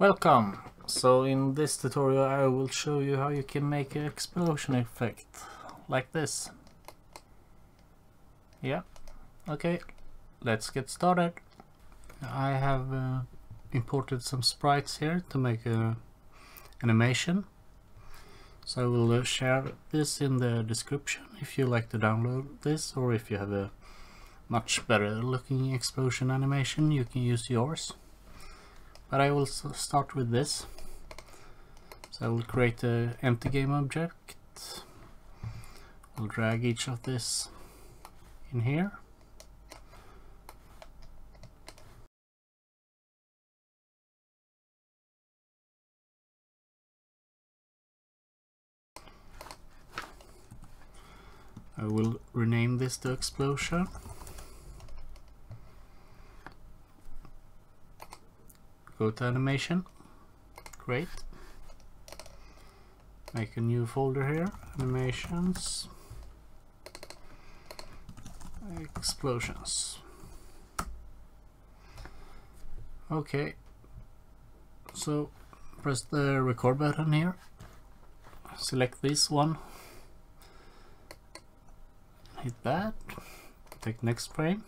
Welcome! So in this tutorial I will show you how you can make an explosion effect like this. Yeah, okay, let's get started. I have uh, imported some sprites here to make a animation. So I will uh, share this in the description if you like to download this or if you have a much better looking explosion animation you can use yours but I will start with this. So I will create an empty game object. I'll drag each of this in here. I will rename this to explosion go to animation. Great. make a new folder here. Animations. Explosions. Okay. So press the record button here. Select this one. Hit that. Take next frame.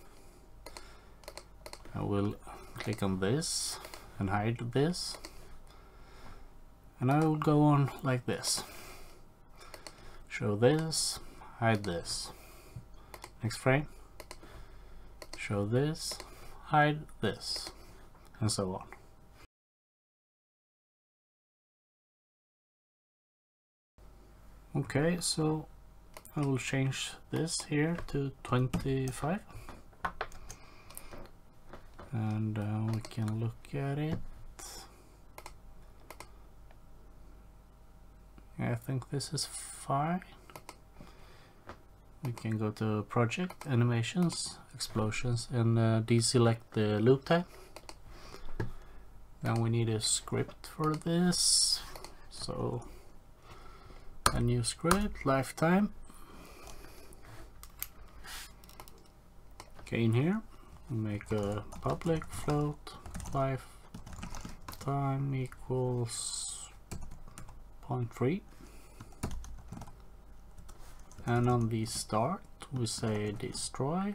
I will click on this and hide this. And I will go on like this. Show this hide this. Next frame. Show this hide this and so on. Okay so I will change this here to 25 and uh, we can look at it. I think this is fine. We can go to project animations explosions and uh, deselect the loop type. Then we need a script for this. So a new script lifetime. Okay in here make a public float life time equals 0.3 and on the start we say destroy.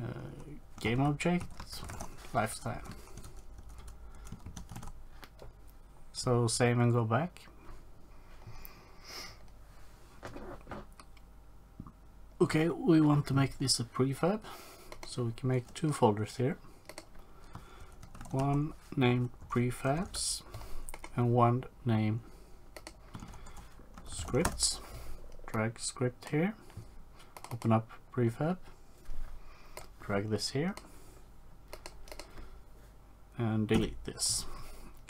Uh, game object lifetime. So save and go back Okay, we want to make this a prefab, so we can make two folders here. One named prefabs and one named scripts. Drag script here, open up prefab, drag this here, and delete this.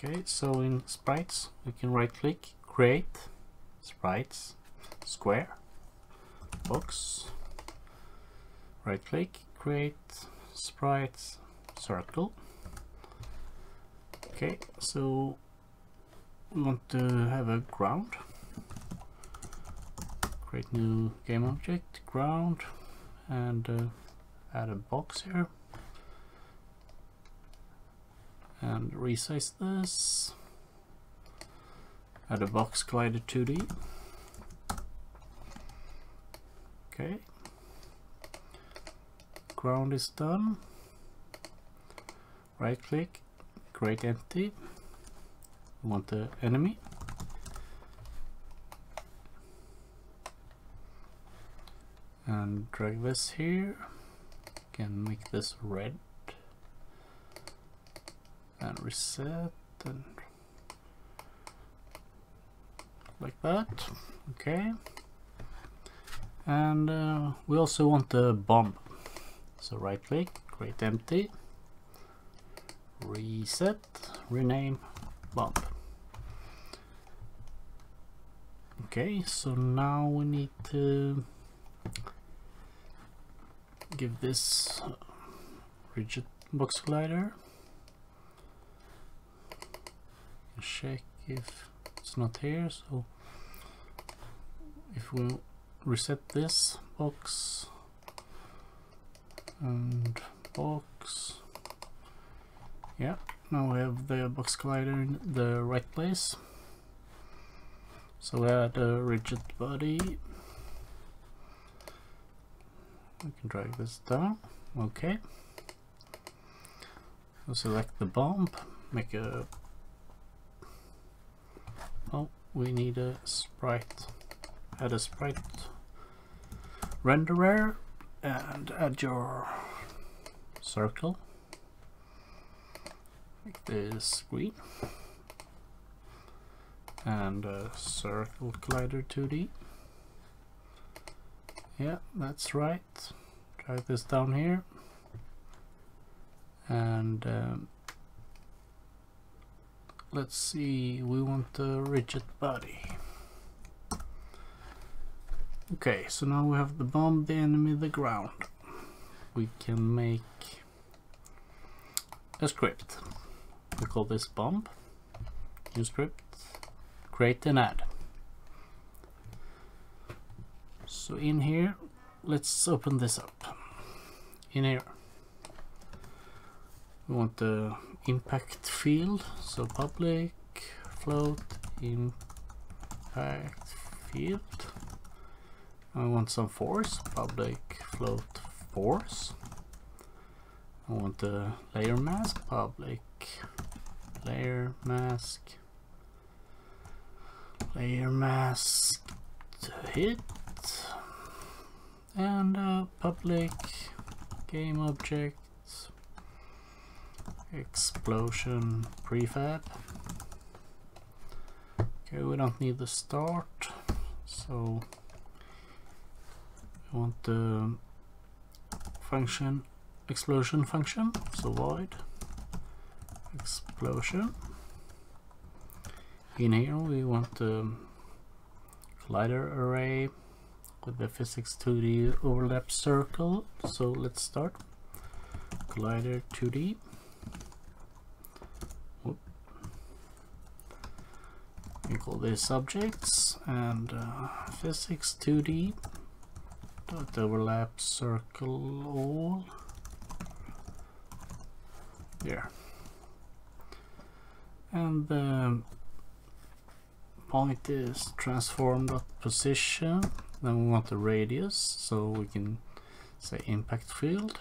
Okay, so in sprites, we can right click, create, sprites, square, box. Right click create sprites circle. Okay so we want to have a ground. Create new game object ground and uh, add a box here. And resize this. Add a box collider 2D Okay. Ground is done. Right click, create empty. We want the enemy. And drag this here. Can make this red. And reset and like that. Okay and uh, we also want the bomb. So right click create empty. Reset rename bomb. Okay so now we need to give this rigid box collider. Check if it's not here so if we reset this box and box yeah now we have the box collider in the right place. So we add a rigid body. We can drag this down. Okay. We'll select the bomb, make a... Oh, we need a sprite. Add a sprite renderer and add your circle. Make this green. And a circle collider 2D. Yeah, that's right. Drag this down here and um, let's see we want a rigid body okay so now we have the bomb the enemy the ground. We can make a script. We call this bomb. New script. Create and add so in here let's open this up. In here. We want the impact field. So public float impact field I want some force public float force. I want the layer mask public layer mask. Layer mask to hit. And a public game object. Explosion prefab. Okay we don't need the start so we want the function explosion function so void explosion. In here we want the collider array with the physics 2d overlap circle. So let's start. Collider 2d We call this objects and uh, physics 2D dot overlap circle all. There. And the point is transform dot position. Then we want the radius so we can say impact field.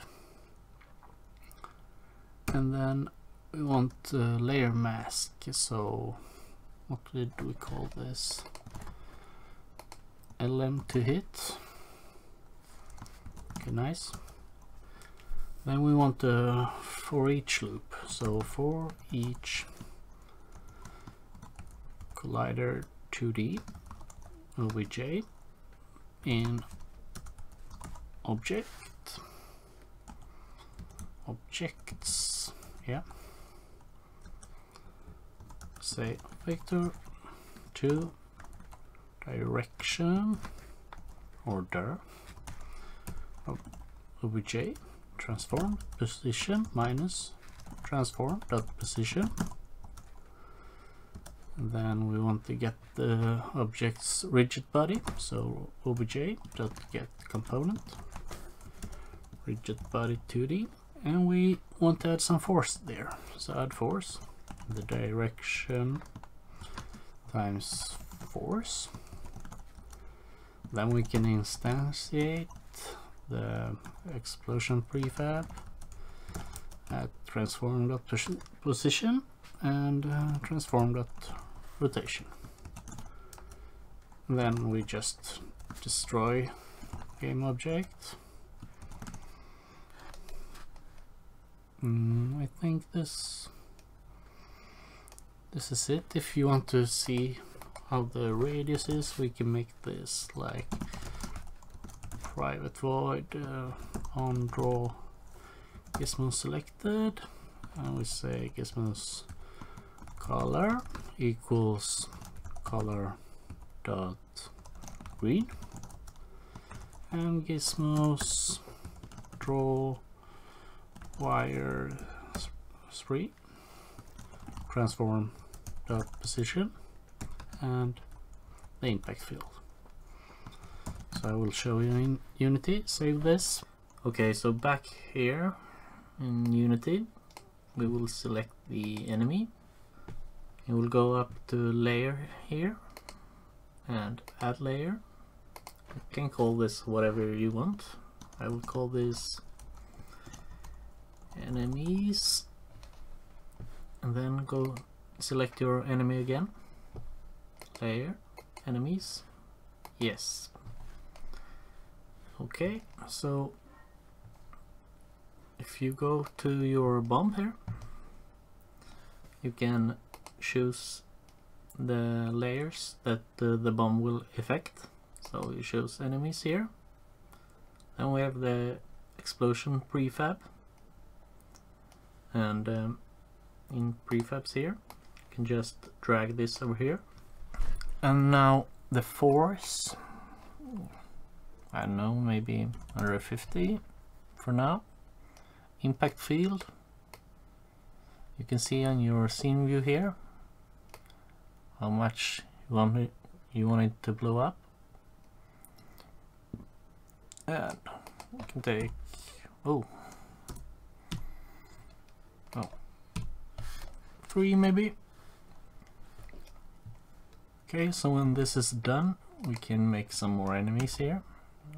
And then we want uh, layer mask so what did we call this lm to hit nice. Then we want the for each loop. So for each collider 2d obj in object. Objects yeah. Say vector to direction order obj transform position minus transform dot position. Then we want to get the object's rigid body so obj dot get component rigid body 2d and we want to add some force there. So add force the direction times force. Then we can instantiate the explosion prefab at transform dot position and uh, transform dot rotation then we just destroy game object. Mm, I think this this is it. If you want to see how the radius is we can make this like private void uh, on draw gizmo selected and we say gizmos color equals color dot green and gizmos draw wire sphere transform dot position and the impact field. So I will show you in Unity, save this. Okay, so back here in Unity, we will select the enemy. You will go up to layer here and add layer. You can call this whatever you want. I will call this enemies and then go select your enemy again layer enemies yes okay so if you go to your bomb here you can choose the layers that uh, the bomb will affect. So you choose enemies here. Then we have the explosion prefab. And um, in prefabs here you can just drag this over here. And now the force I don't know maybe 150 for now. Impact field. You can see on your scene view here how much you want it, you want it to blow up. And we can take oh. Oh. Three maybe. Okay so when this is done we can make some more enemies here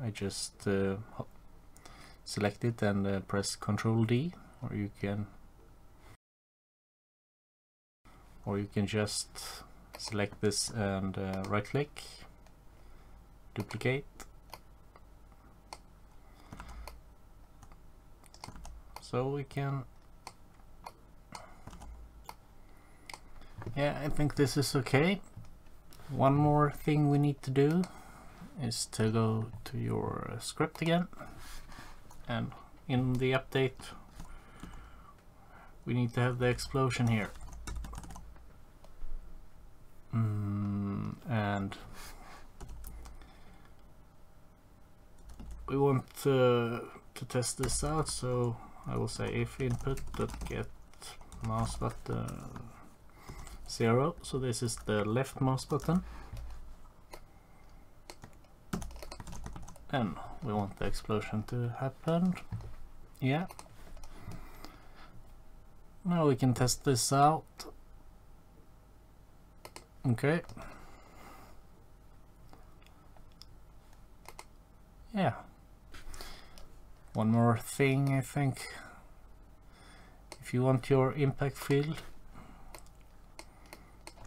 I just uh, select it and uh, press Ctrl D or you can or you can just select this and uh, right click duplicate. So we can yeah I think this is okay. One more thing we need to do is to go to your script again. And in the update we need to have the explosion here. Mm, and we want uh, to test this out so I will say if input dot get mouse button zero so this is the left mouse button and we want the explosion to happen. Yeah. Now we can test this out. Okay. Yeah. One more thing I think. If you want your impact field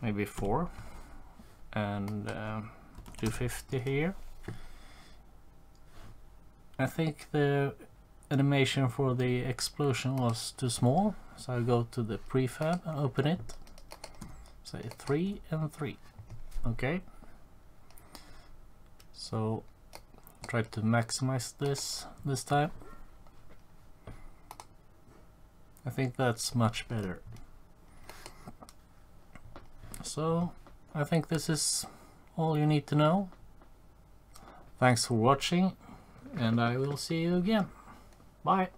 maybe 4 and um, 250 here I think the animation for the explosion was too small so I go to the prefab and open it. Say 3 and 3 okay? So try to maximize this this time. I think that's much better. So I think this is all you need to know. Thanks for watching and I will see you again. Bye.